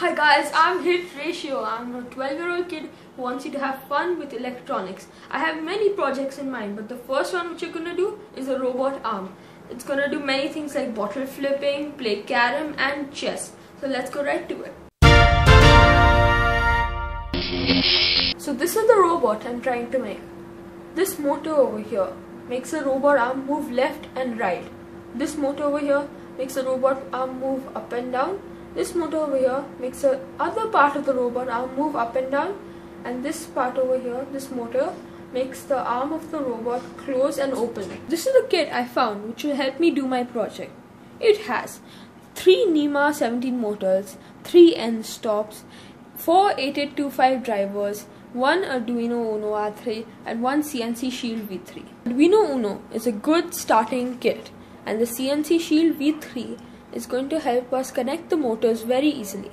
Hi guys, I'm Hit Ratio. I'm a 12 year old kid who wants you to have fun with electronics. I have many projects in mind, but the first one which you're gonna do is a robot arm. It's gonna do many things like bottle flipping, play carom, and chess. So let's go right to it. So this is the robot I'm trying to make. This motor over here makes the robot arm move left and right. This motor over here makes the robot arm move up and down this motor over here makes the other part of the robot arm move up and down and this part over here, this motor, makes the arm of the robot close and open. This is the kit I found which will help me do my project. It has 3 NEMA 17 motors, 3 end stops, 4 8825 drivers, 1 Arduino Uno R3 and 1 CNC Shield V3. Arduino Uno is a good starting kit and the CNC Shield V3 is going to help us connect the motors very easily.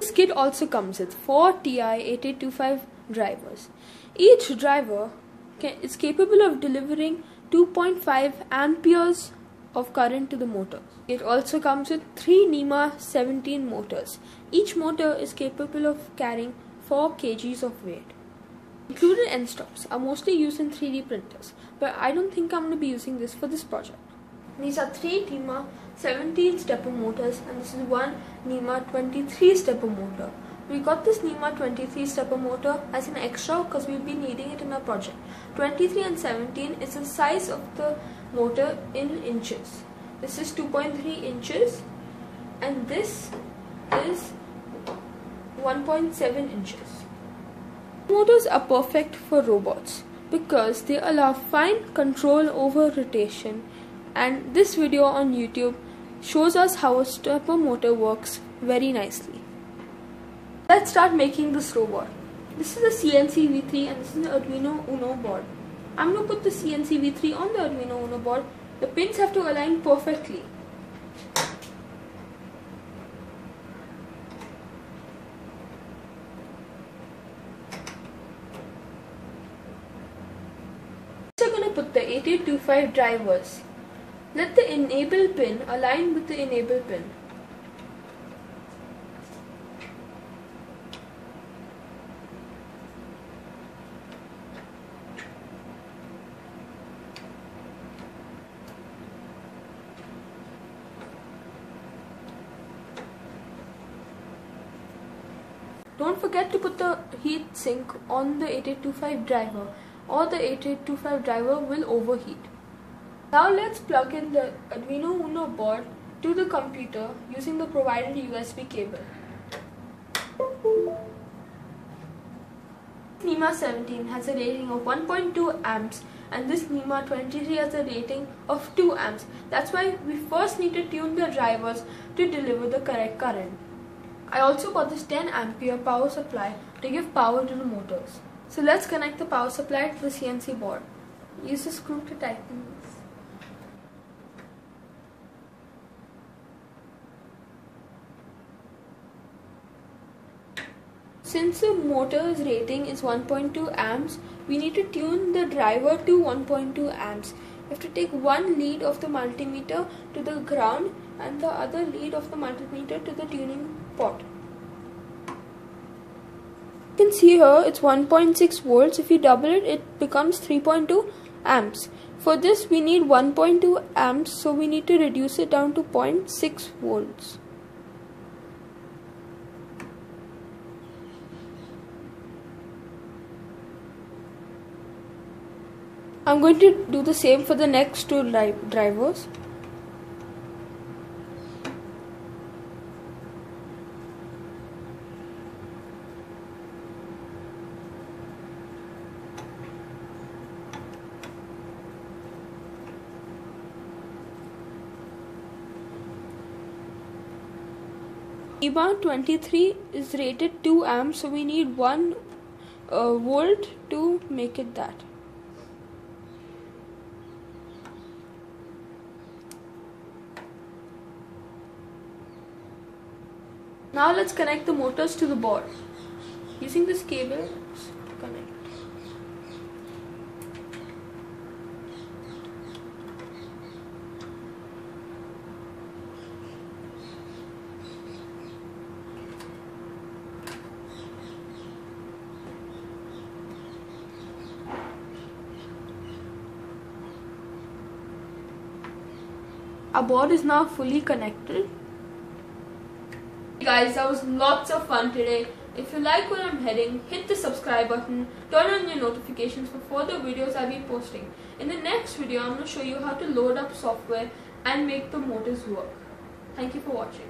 This kit also comes with 4 TI-8825 drivers. Each driver is capable of delivering 2.5 amperes of current to the motor. It also comes with 3 NEMA 17 motors. Each motor is capable of carrying 4 kgs of weight. Included end stops are mostly used in 3D printers, but I don't think I'm going to be using this for this project. These are 3 NEMA 17 stepper motors and this is one NEMA 23 stepper motor. We got this NEMA 23 stepper motor as an extra because we'll be needing it in our project. 23 and 17 is the size of the motor in inches. This is 2.3 inches and this is 1.7 inches. Motors are perfect for robots because they allow fine control over rotation and this video on YouTube shows us how a stepper motor works very nicely. Let's start making this robot. This is the CNC V3 and this is the Arduino Uno board. I'm going to put the CNC V3 on the Arduino Uno board. The pins have to align perfectly. We're going to put the 8825 drivers let the enable pin align with the enable pin. Don't forget to put the heat sink on the 8825 driver or the 8825 driver will overheat. Now let's plug in the Arduino Uno board to the computer using the provided USB cable. NEMA 17 has a rating of 1.2 amps and this NEMA 23 has a rating of 2 amps. That's why we first need to tune the drivers to deliver the correct current. I also got this 10 ampere power supply to give power to the motors. So let's connect the power supply to the CNC board. Use the screw to tighten this. Since the motor's rating is 1.2 amps, we need to tune the driver to 1.2 amps. We have to take one lead of the multimeter to the ground and the other lead of the multimeter to the tuning pot. You can see here it's 1.6 volts. If you double it, it becomes 3.2 amps. For this we need 1.2 amps so we need to reduce it down to 0.6 volts. I'm going to do the same for the next two drivers. NEMA 23 is rated 2 amps so we need 1 uh, volt to make it that. Now let's connect the motors to the board. Using this cable, connect. Our board is now fully connected guys that was lots of fun today if you like where I'm heading, hit the subscribe button, turn on your notifications for further videos I'll be posting. In the next video, I'm going to show you how to load up software and make the motors work. Thank you for watching.